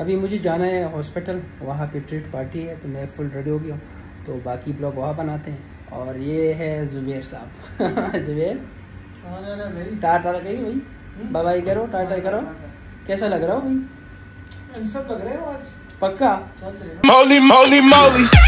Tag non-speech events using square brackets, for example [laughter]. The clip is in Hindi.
अभी मुझे जाना है हॉस्पिटल वहाँ पे ट्रीट पार्टी है तो मैं फुल रेडी हो गया हूँ तो बाकी ब्लॉग वहाँ बनाते हैं। और ये है जुबेर साहब। [laughs] जुबेर? टाटा गई भाई। हम्म। बाबाई करो टाटा करो। कैसा लग रहा हो भाई? सब लग रहे हो आज? पक्का? मौली मौली मौली.